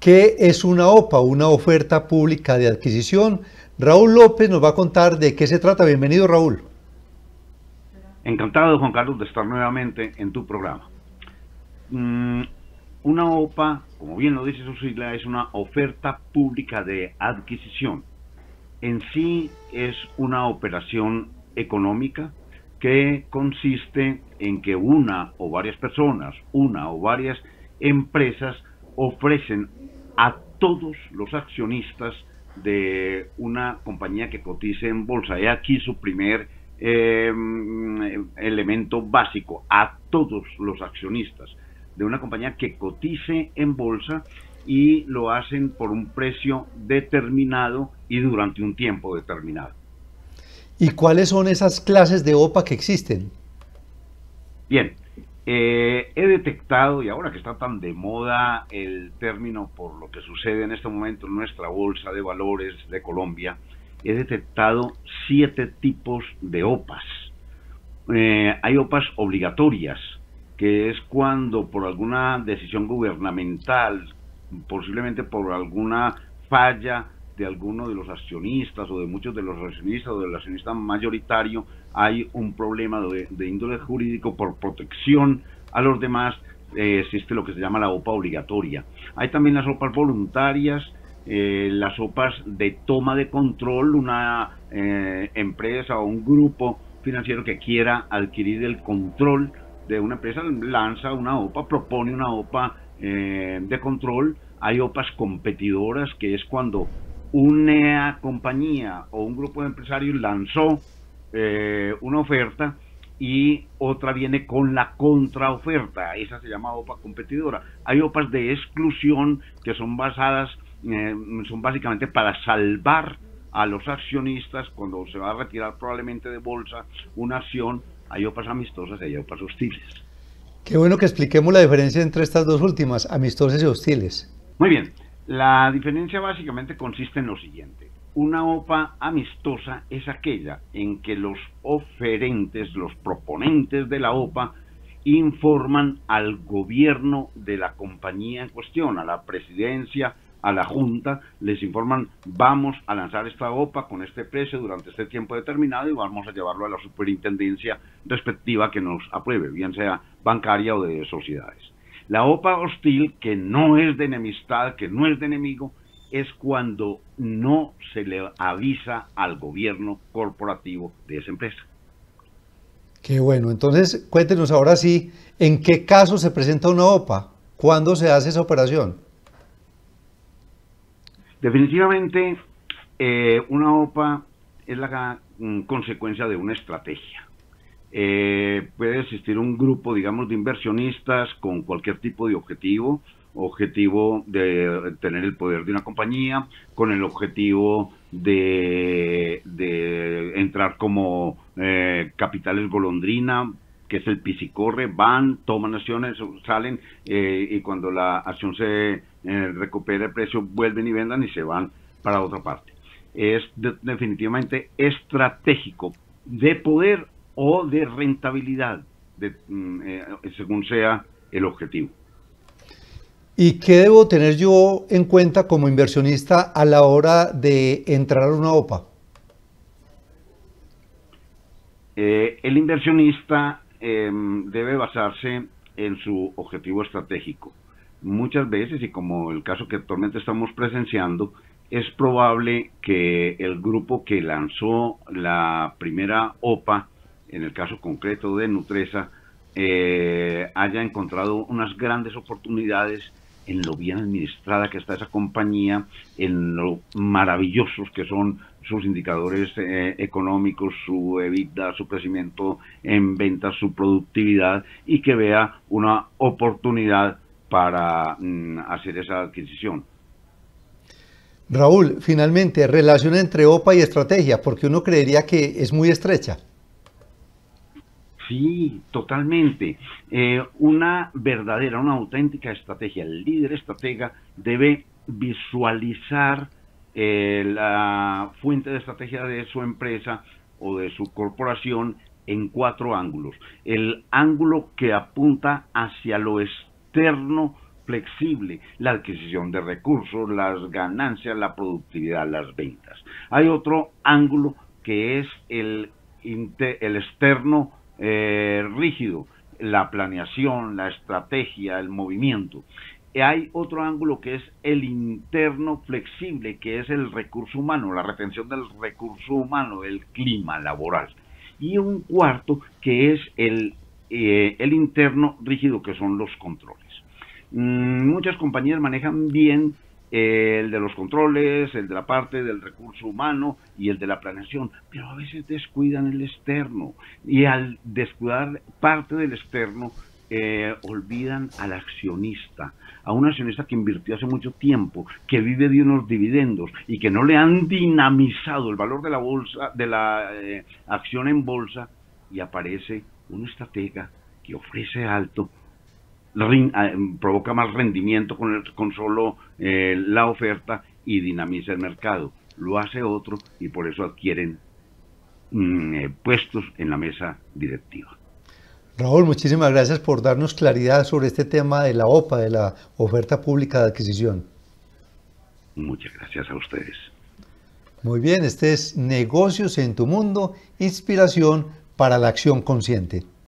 ¿Qué es una OPA, una oferta pública de adquisición? Raúl López nos va a contar de qué se trata. Bienvenido, Raúl. Encantado, Juan Carlos, de estar nuevamente en tu programa. Mm, una OPA, como bien lo dice su sigla, es una oferta pública de adquisición. En sí es una operación económica que consiste en que una o varias personas, una o varias empresas ofrecen a todos los accionistas de una compañía que cotice en bolsa. He aquí su primer eh, elemento básico, a todos los accionistas de una compañía que cotice en bolsa y lo hacen por un precio determinado y durante un tiempo determinado. ¿Y cuáles son esas clases de OPA que existen? Bien, eh, he detectado, y ahora que está tan de moda el término por lo que sucede en este momento en nuestra bolsa de valores de Colombia, he detectado siete tipos de OPAs. Eh, hay OPAs obligatorias, que es cuando por alguna decisión gubernamental, posiblemente por alguna falla de alguno de los accionistas o de muchos de los accionistas o del accionista mayoritario hay un problema de, índole jurídico por protección a los demás, eh, existe lo que se llama la OPA obligatoria. Hay también las OPAs voluntarias, eh, las OPAs de toma de control, una eh, empresa o un grupo financiero que quiera adquirir el control de una empresa lanza una OPA, propone una OPA de control. Hay OPAs competidoras, que es cuando una compañía o un grupo de empresarios lanzó eh, una oferta y otra viene con la contraoferta. Esa se llama OPA competidora. Hay OPAs de exclusión que son basadas, eh, son básicamente para salvar a los accionistas cuando se va a retirar probablemente de bolsa una acción. Hay OPAs amistosas y hay OPAs hostiles. Qué bueno que expliquemos la diferencia entre estas dos últimas, amistosas y hostiles. Muy bien. La diferencia básicamente consiste en lo siguiente. Una OPA amistosa es aquella en que los oferentes, los proponentes de la OPA, informan al gobierno de la compañía en cuestión, a la presidencia, a la Junta, les informan, vamos a lanzar esta OPA con este precio durante este tiempo determinado y vamos a llevarlo a la superintendencia respectiva que nos apruebe, bien sea bancaria o de sociedades. La OPA hostil, que no es de enemistad, que no es de enemigo, es cuando no se le avisa al gobierno corporativo de esa empresa. Qué bueno, entonces cuéntenos ahora sí, ¿en qué caso se presenta una OPA? ¿Cuándo se hace esa operación? Definitivamente, eh, una OPA es la mm, consecuencia de una estrategia. Eh, puede existir un grupo, digamos, de inversionistas con cualquier tipo de objetivo, objetivo de tener el poder de una compañía, con el objetivo de, entrar como eh, capitales golondrina, que es el pisicorre, van, toman acciones, salen eh, y cuando la acción se recupera el precio vuelven y vendan y se van para otra parte. Es definitivamente estratégico de poder o de rentabilidad, mm, eh, según sea el objetivo. ¿Y qué debo tener yo en cuenta como inversionista a la hora de entrar a una OPA? Eh, el inversionista em, debe basarse en su objetivo estratégico. Muchas veces, y como el caso que actualmente estamos presenciando, es probable que el grupo que lanzó la primera OPA en el caso concreto de Nutresa, eh, haya encontrado unas grandes oportunidades en lo bien administrada que está esa compañía, en lo maravillosos que son sus indicadores eh, económicos, su EBITDA, su crecimiento en ventas, su productividad y que vea una oportunidad para mm, hacer esa adquisición. Raúl, finalmente, relación entre OPA y estrategia, porque uno creería que es muy estrecha. Sí, totalmente. Eh, una verdadera, una auténtica estrategia. El líder estratega debe visualizar eh, la fuente de estrategia de su empresa o de su corporación en cuatro ángulos. El ángulo que apunta hacia lo externo flexible, la adquisición de recursos, las ganancias, la productividad, las ventas. Hay otro ángulo que es el, el externo eh, rígido, la planeación, la estrategia, el movimiento. Hay otro ángulo que es el interno flexible, que es el recurso humano, la retención del recurso humano, el clima laboral. Y un cuarto que es el, eh, interno rígido, que son los controles. Mm, muchas compañías manejan bien el de los controles, el de la parte del recurso humano y el de la planeación, pero a veces descuidan el externo y al descuidar parte del externo eh, olvidan al accionista, a un accionista que invirtió hace mucho tiempo, que vive de unos dividendos y que no le han dinamizado el valor de la bolsa, de la eh, acción en bolsa y aparece un estratega que ofrece alto Ah, provoca más rendimiento con, el, con solo eh, la oferta y dinamiza el mercado. Lo hace otro y por eso adquieren mm, eh, puestos en la mesa directiva. Raúl, muchísimas gracias por darnos claridad sobre este tema de la OPA, de la oferta pública de adquisición. Muchas gracias a ustedes. Muy bien, este es Negocios en tu Mundo, inspiración para la acción consciente.